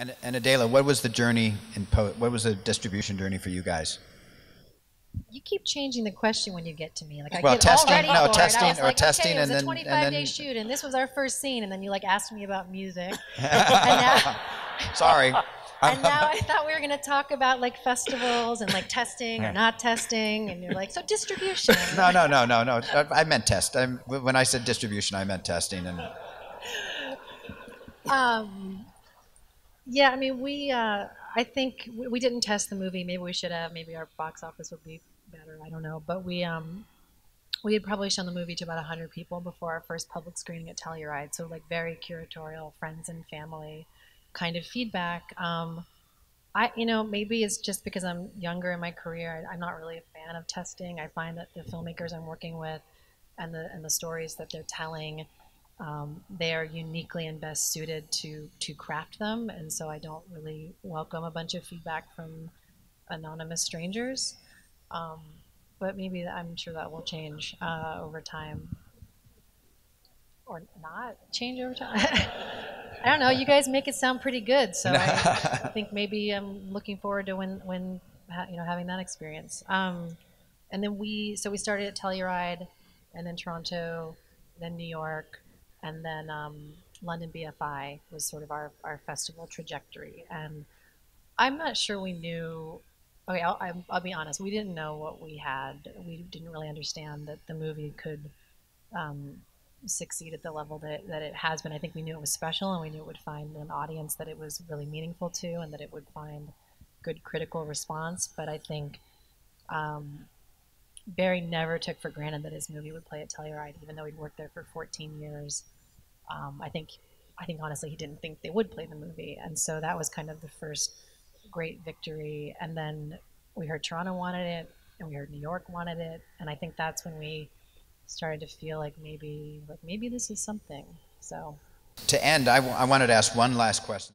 And, and Adele, what was the journey in po- what was the distribution journey for you guys? You keep changing the question when you get to me. Like I Well, get testing- all ready no, for it. I testing was or like, testing okay, it was and a then- 25 and day then- shoot, and this was our first scene, and then you like asked me about music, now, Sorry. and now I thought we were going to talk about like festivals and like testing or not testing, and you're like, so distribution. No, no, no, no, no. I I meant test. I'm, when I said distribution, I meant testing. And Um, yeah, I mean, we. Uh, I think we, we didn't test the movie. Maybe we should have. Maybe our box office would be better. I don't know. But we um, we had probably shown the movie to about hundred people before our first public screening at Telluride. So like very curatorial, friends and family kind of feedback. Um, I, you know, maybe it's just because I'm younger in my career. I, I'm not really a fan of testing. I find that the filmmakers I'm working with, and the and the stories that they're telling, um, they are uniquely and best suited to to craft them. And so I don't really welcome a bunch of feedback from anonymous strangers. Um, but maybe I'm sure that will change uh, over time, or not change over time. I don't know. You guys make it sound pretty good, so I, think maybe I'm looking forward to when when you know having that experience. Um, and then we so we started at Telluride, and then Toronto, then New York, and then um, London BFI was sort of our our festival trajectory. And I'm not sure we knew. Okay, I'll, I'll be honest. We didn't know what we had. We didn't really understand that the movie could um, succeed at the level that, that it has been. I think we knew it was special and we knew it would find an audience that it was really meaningful to and that it would find good critical response. But I think um, Barry never took for granted that his movie would play at Telluride, even though he'd worked there for 14 years. Um, I think, I think honestly, he didn't think they would play the movie, and so that was kind of the first great victory. And then we heard Toronto wanted it, and we heard New York wanted it, and I think that's when we started to feel like maybe, like maybe this is something. So to end, I, w- I wanted to ask one last question.